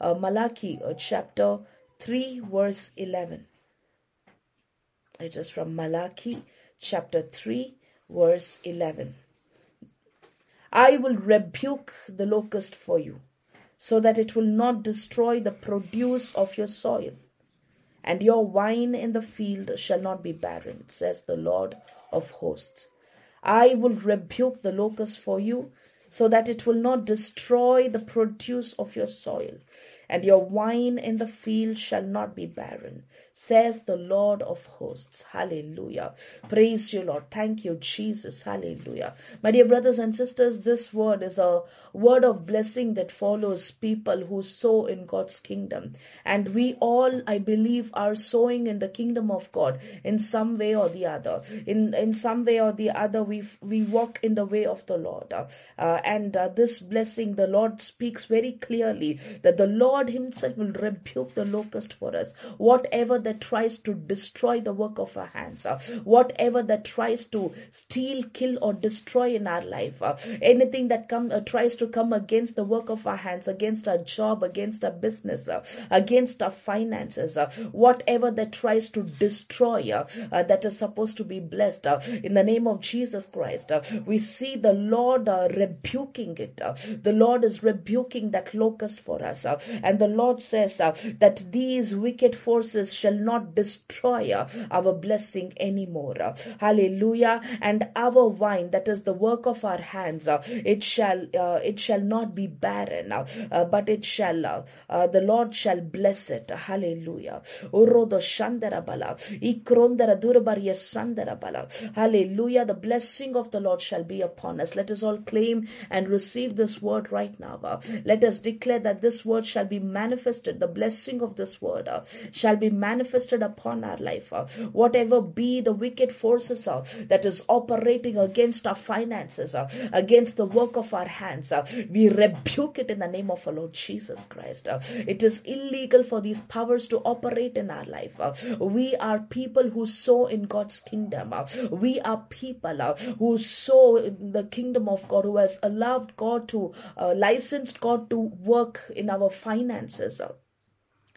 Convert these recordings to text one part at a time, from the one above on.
uh, Malachi uh, chapter 3, verse 11. It is from Malachi chapter 3, verse 11. I will rebuke the locust for you, so that it will not destroy the produce of your soil, and your wine in the field shall not be barren, says the Lord of hosts. I will rebuke the locust for you, so that it will not destroy the produce of your soil, and your wine in the field shall not be barren, says the Lord of hosts. Hallelujah. Praise you, Lord. Thank you, Jesus. Hallelujah. My dear brothers and sisters, this word is a word of blessing that follows people who sow in God's kingdom. And we all, I believe, are sowing in the kingdom of God in some way or the other. In, in some way or the other, we, we walk in the way of the Lord. Uh, and uh, this blessing, the Lord speaks very clearly that the Lord Himself will rebuke the locust for us. Whatever that tries to destroy the work of our hands, uh, whatever that tries to steal, kill, or destroy in our life, uh, anything that come uh, tries to come against the work of our hands, against our job, against our business, uh, against our finances, whatever that tries to destroy that is supposed to be blessed, in the name of Jesus Christ, we see the Lord rebuking it. the Lord is rebuking that locust for us, and the Lord says uh, that these wicked forces shall not destroy uh, our blessing anymore. Hallelujah! And our wine, that is the work of our hands, uh, it shall uh, it shall not be barren, uh, but it shall the Lord shall bless it. Hallelujah! Hallelujah! The blessing of the Lord shall be upon us. Let us all claim and receive this word right now. Let us declare that this word shall be manifested. The blessing of this word uh, shall be manifested upon our life. uh. Whatever be the wicked forces uh, that is operating against our finances, uh, against the work of our hands, uh, we rebuke it in the name of our Lord Jesus Christ. uh. It is illegal for these powers to operate in our life. uh. We are people who sow in God's kingdom. We are people who sow in the kingdom of God, who has allowed God to, licensed God to work in our finances. Uh.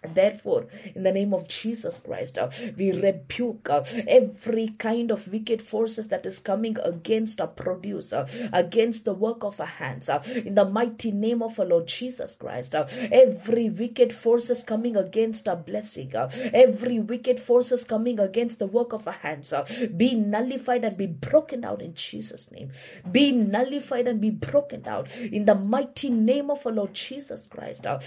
Therefore, in the name of Jesus Christ, uh, we rebuke uh, every kind of wicked forces that is coming against our produce, uh, against the work of our hands. uh, in the mighty name of our Lord Jesus Christ, uh, every wicked forces coming against our blessing, uh, every wicked forces coming against the work of our hands, uh, be nullified and be broken out in Jesus' name. Be nullified and be broken out in the mighty name of our Lord Jesus Christ. uh,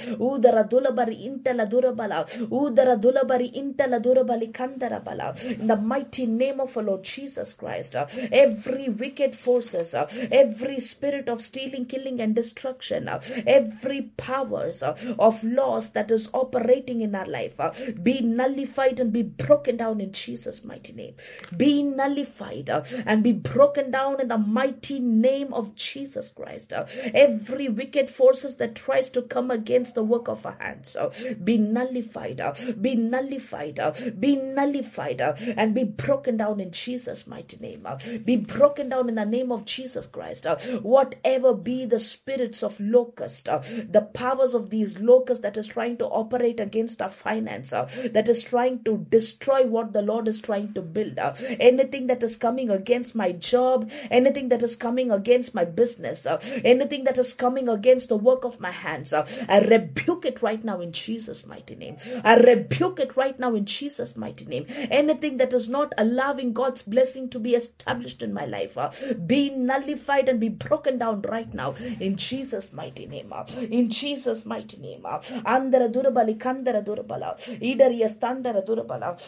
durabala. Udara dulabari intala durabali kandarabala. In the mighty name of our Lord Jesus Christ, every wicked forces, every spirit of stealing, killing, and destruction, every powers of loss that is operating in our life, be nullified and be broken down in Jesus' mighty name. Be nullified and be broken down in the mighty name of Jesus Christ. every wicked forces that tries to come against the work of our hands, be nullified, uh, be nullified, uh, be nullified, uh, and be broken down in Jesus' mighty name. Uh, be broken down in the name of Jesus Christ. Uh, whatever be the spirits of locust, uh, the powers of these locusts that is trying to operate against our finance, that is trying to destroy what the Lord is trying to build, anything that is coming against my job, anything that is coming against my business, anything that is coming against the work of my hands, I rebuke it right now in Jesus' mighty name. I rebuke it right now in Jesus' mighty name. Anything that is not allowing God's blessing to be established in my life, uh, be nullified and be broken down right now in Jesus' mighty name. uh, in Jesus' mighty name. uh.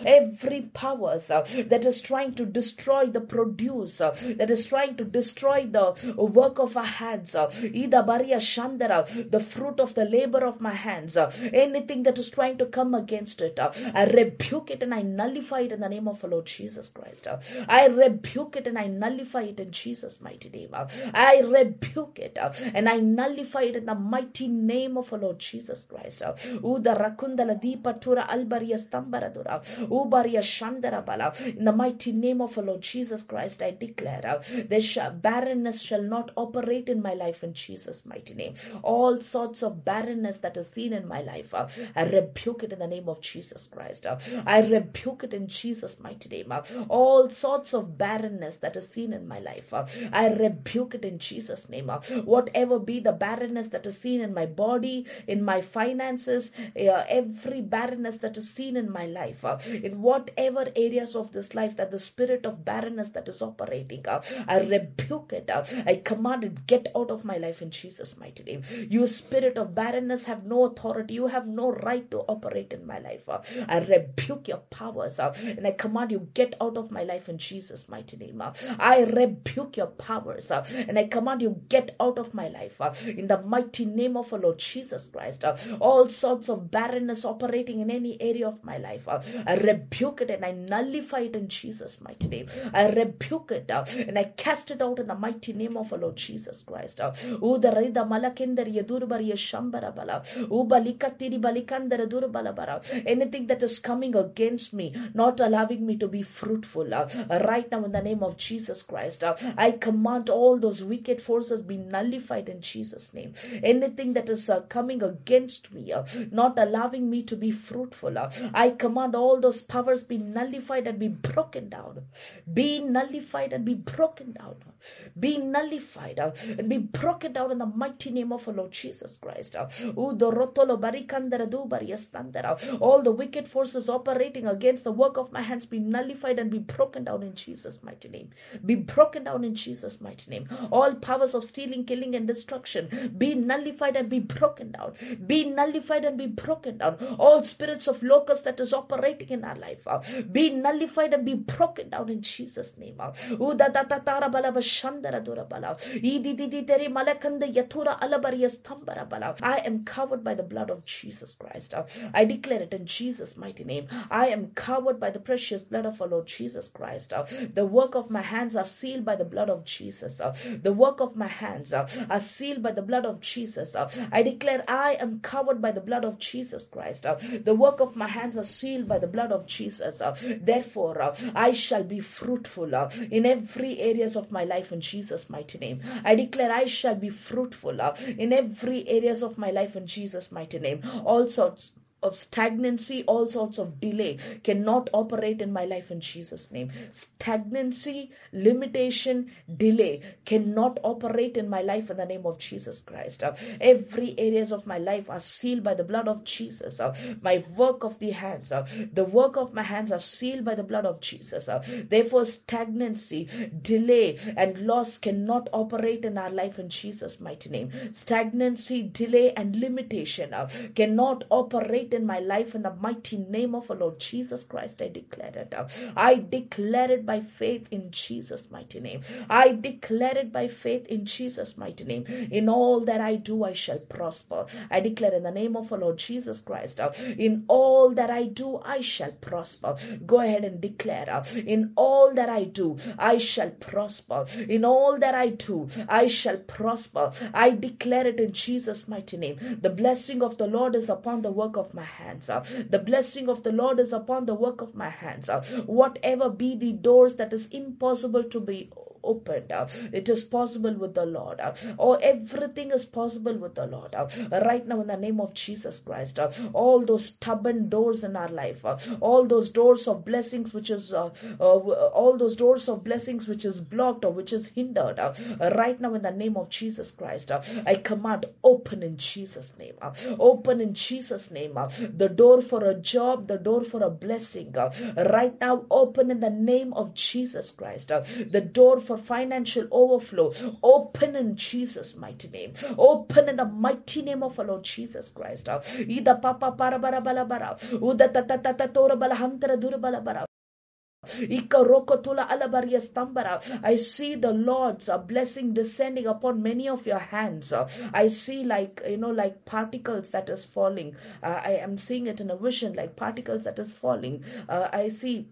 Every powers uh, that is trying to destroy the produce, uh, that is trying to destroy the work of our hands, uh, the fruit of the labor of my hands, uh, anything that is is trying to come against it, uh, I rebuke it and I nullify it in the name of the Lord Jesus Christ. uh. I rebuke it and I nullify it in Jesus' mighty name. uh. I rebuke it and I nullify it in the mighty name of the Lord Jesus Christ. Uda. In the mighty name of the Lord Jesus Christ, I declare shall, barrenness shall not operate in my life in Jesus' mighty name. All sorts of barrenness that is seen in my life, I rebuke it in the name of Jesus Christ. I rebuke it in Jesus' mighty name. All sorts of barrenness that is seen in my life, I rebuke it in Jesus' name. Whatever be the barrenness that is seen in my body, in my finances, uh, every barrenness that is seen in my life, in whatever areas of this life that the spirit of barrenness that is operating, I rebuke it. I command it, get out of my life in Jesus' mighty name. You spirit of barrenness have no authority. You have no right to operate in my life. uh. I rebuke your powers uh, and I command you, get out of my life in Jesus' mighty name. uh. I rebuke your powers and I command you, get out of my life in the mighty name of our Lord Jesus Christ. All sorts of barrenness operating in any area of my life, I rebuke it and I nullify it in Jesus' mighty name. I rebuke it and I cast it out in the mighty name of our Lord Jesus Christ. Anything that is coming against me, not allowing me to be fruitful, uh, right now in the name of Jesus Christ, uh, I command all those wicked forces be nullified in Jesus' name. Anything that is uh, coming against me, not allowing me to be fruitful, I command all those powers be nullified and be broken down. Be nullified and be broken down. Be nullified uh, and be broken down in the mighty name of our Lord Jesus Christ. Uh. All the wicked forces operating against the work of my hands be nullified and be broken down in Jesus' mighty name. Be broken down in Jesus' mighty name. All powers of stealing, killing, and destruction be nullified and be broken down. Be nullified and be broken down. All spirits of locust that is operating in our life uh, be nullified and be broken down in Jesus' name. Shandara malakanda stambara bala. I am covered by the blood of Jesus Christ. I declare it in Jesus' mighty name. I am covered by the precious blood of our Lord Jesus Christ. The work of my hands are sealed by the blood of Jesus. The work of my hands are sealed by the blood of Jesus. I declare I am covered by the blood of Jesus Christ. The work of my hands are sealed by the blood of Jesus. Therefore, I shall be fruitful in every areas of my life in Jesus' mighty name. I declare I shall be fruitful in every areas of my life in Jesus' mighty name. All sorts of stagnancy, all sorts of delay cannot operate in my life in Jesus' name. Stagnancy, limitation, delay cannot operate in my life in the name of Jesus Christ. Uh, every areas of my life are sealed by the blood of Jesus. Uh, my work of the hands, uh, the work of my hands are sealed by the blood of Jesus. Therefore, stagnancy, delay, and loss cannot operate in our life in Jesus' mighty name. Stagnancy, delay, and limitation cannot operate in my life in the mighty name of our Lord Jesus Christ. I declare it. I declare it by faith in Jesus' mighty name. I declare it by faith in Jesus' mighty name. In all that I do, I shall prosper. I declare in the name of our Lord Jesus Christ. In all that I do, I shall prosper. Go ahead and declare. In all that I do, I shall prosper. In all that I do, I shall prosper. I declare it in Jesus' mighty name. The blessing of the Lord is upon the work of my hands. uh, The blessing of the Lord is upon the work of my hands. Whatever be the doors that is impossible to be opened. It is possible with the Lord. Uh, or everything is possible with the Lord. uh, Right now, in the name of Jesus Christ, uh, all those stubborn doors in our life, uh, all those doors of blessings which is, uh, all those doors of blessings which is blocked or which is hindered, right now, in the name of Jesus Christ, I command open in Jesus' name. Open in Jesus' name. The door for a job, the door for a blessing, right now, open in the name of Jesus Christ. The door for financial overflow, open in Jesus' mighty name. Open in the mighty name of our Lord Jesus Christ. uh. I see the Lord's blessing descending upon many of your hands. I see like you know like particles that is falling. Uh, I am seeing it in a vision like particles that is falling. Uh, I see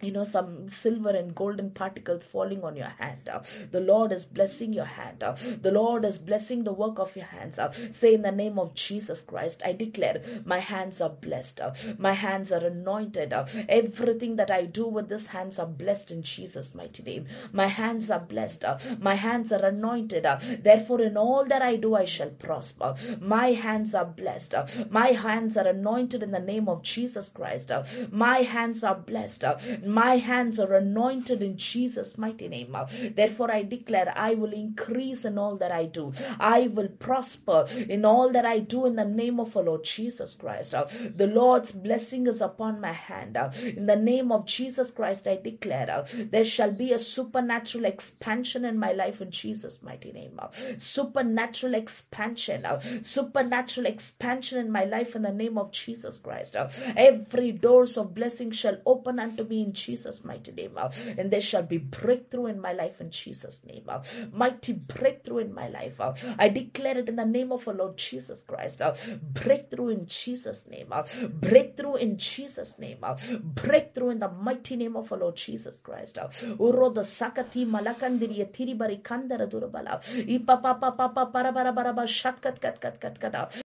you know some silver and golden particles falling on your hand. Uh, the lord is blessing your hand. Uh, the lord is blessing the work of your hands. Uh, say in the name of jesus christ i declare my hands are blessed. Uh, my hands are anointed. Uh, everything that i do with these hands are blessed in jesus mighty name. My hands are blessed. Uh, my hands are anointed. Therefore in all that i do i shall prosper. My hands are blessed. My hands are anointed in the name of jesus christ. My hands are blessed my hands are anointed in Jesus' mighty name. Therefore, I declare I will increase in all that I do. I will prosper in all that I do in the name of our Lord Jesus Christ. The Lord's blessing is upon my hand. In the name of Jesus Christ, I declare there shall be a supernatural expansion in my life in Jesus' mighty name. Supernatural expansion. Supernatural expansion in my life in the name of Jesus Christ. Every doors of blessing shall open unto me in Jesus' mighty name. Ah. And there shall be breakthrough in my life in Jesus' name. Ah. Mighty breakthrough in my life. Ah. I declare it in the name of our Lord Jesus Christ. Breakthrough in Jesus' name. Breakthrough in Jesus' name. Breakthrough in the mighty name of our Lord Jesus Christ. Uro the sakati malakandiri tiri bari kandara durabala. Ipa papa papa para bara bara bara shat kat kat kat kat kat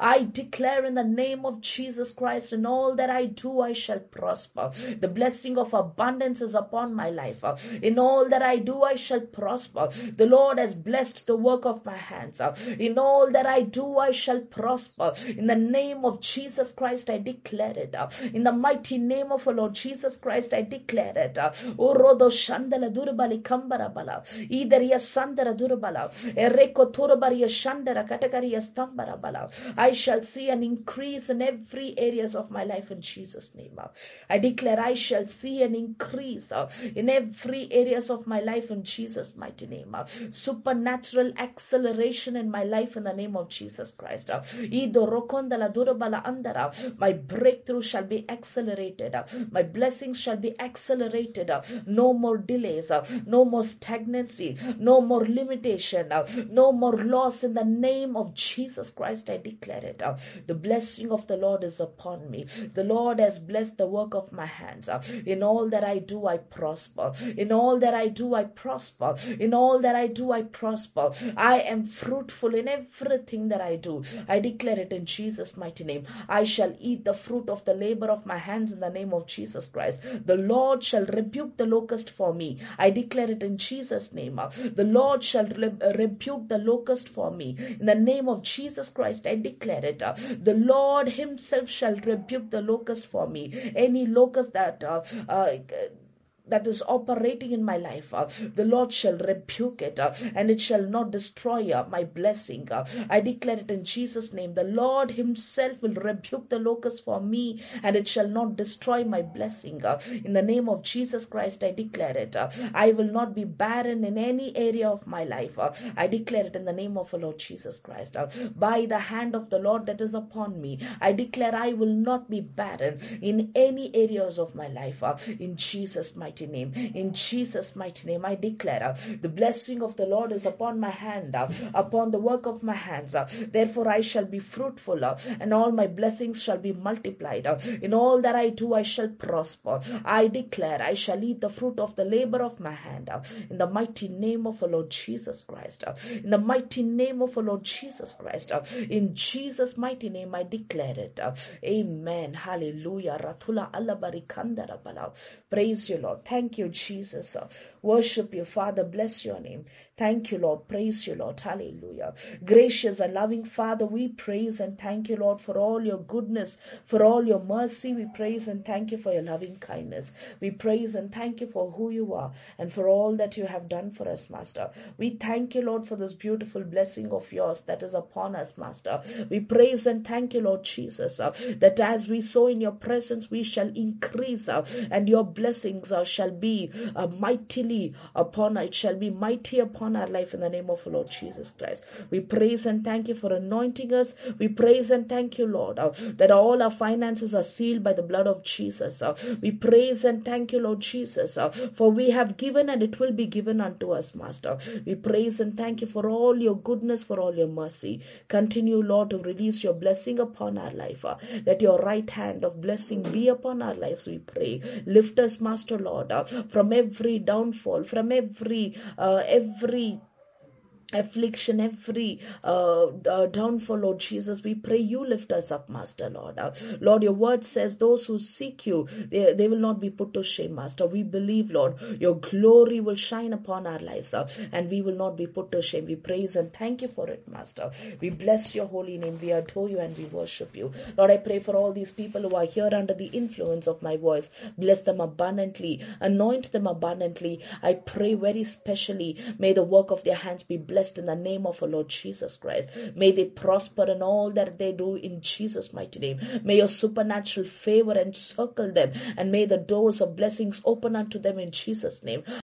I declare in the name of Jesus Christ in all that I do I shall prosper. The blessing of abundance is upon my life. In all that I do I shall prosper. The Lord has blessed the work of my hands. In all that I do I shall prosper. In the name of Jesus Christ I declare it. In the mighty name of our Lord Jesus Christ, I declare it. Urodo shandala durbali kambara bala. Idariya sandara durbala. Ereko turbaria shandara katakaria stambara bala. I shall see an increase in every areas of my life in Jesus' name. I declare I shall see an increase in every areas of my life in Jesus' mighty name. Supernatural acceleration in my life in the name of Jesus Christ. Ido rokondala durbala andara. My breakthrough shall be accelerated. My blessings shall be accelerated. No more delays, no more stagnancy, no more limitation, no more loss. In the name of Jesus Christ, I declare it. The blessing of the Lord is upon me. The Lord has blessed the work of my hands. In all that I do, I prosper. In all that I do, I prosper. In all that I do, I prosper. I am fruitful in everything that I do. I declare it in Jesus' mighty name. I shall eat the fruit of the labor of my hands in the name of Jesus Jesus Christ. The Lord shall rebuke the locust for me. I declare it in Jesus' name. The Lord shall re- rebuke the locust for me. In the name of Jesus Christ, I declare it. The Lord Himself shall rebuke the locust for me. Any locust that uh, uh, that is operating in my life, uh, the Lord shall rebuke it uh, and it shall not destroy uh, my blessing. Uh. I declare it in Jesus' name. The Lord Himself will rebuke the locust for me and it shall not destroy my blessing. Uh. In the name of Jesus Christ, I declare it. Uh. I will not be barren in any area of my life. I declare it in the name of the Lord Jesus Christ. By the hand of the Lord that is upon me, I declare I will not be barren in any areas of my life. In Jesus' mighty mighty name. In Jesus' mighty name, I declare uh, the blessing of the Lord is upon my hand, uh, upon the work of my hands. Uh, therefore, I shall be fruitful, and all my blessings shall be multiplied. In all that I do, I shall prosper. I declare I shall eat the fruit of the labor of my hand. In the mighty name of the Lord Jesus Christ. in the mighty name of the Lord Jesus Christ. in Jesus' mighty name, I declare it. Amen. Hallelujah. Ratula Allah Praise you, Lord. Thank you, Jesus. Worship you, Father. Bless your name. Thank you, Lord. Praise you, Lord. Hallelujah. Gracious and loving Father, we praise and thank you, Lord, for all your goodness, for all your mercy. We praise and thank you for your loving kindness. We praise and thank you for who you are and for all that you have done for us, Master. We thank you, Lord, for this beautiful blessing of yours that is upon us, Master. We praise and thank you, Lord Jesus, uh, that as we sow in your presence, we shall increase uh, and your blessings uh, shall be uh, mightily upon us. It shall be mighty upon upon our life in the name of Lord Jesus Christ. We praise and thank you for anointing us. We praise and thank you, Lord, uh, that all our finances are sealed by the blood of Jesus. Uh, we praise and thank you, Lord Jesus, uh, for we have given and it will be given unto us, Master. We praise and thank you for all your goodness, for all your mercy. Continue, Lord, to release your blessing upon our life. Uh, let your right hand of blessing be upon our lives, we pray. Lift us, Master Lord, uh, from every downfall, from every uh, every affliction, every uh, uh, downfall, Lord Jesus, we pray you lift us up, Master, Lord. Uh, Lord, your word says those who seek you, they, they will not be put to shame, Master. We believe, Lord, your glory will shine upon our lives uh, and we will not be put to shame. We praise and thank you for it, Master. We bless your holy name. We adore you and we worship you. Lord, I pray for all these people who are here under the influence of my voice. Bless them abundantly. Anoint them abundantly. I pray very specially. May the work of their hands be blessed blessed in the name of our Lord Jesus Christ. May they prosper in all that they do in Jesus' mighty name. May your supernatural favor encircle them and may the doors of blessings open unto them in Jesus' name.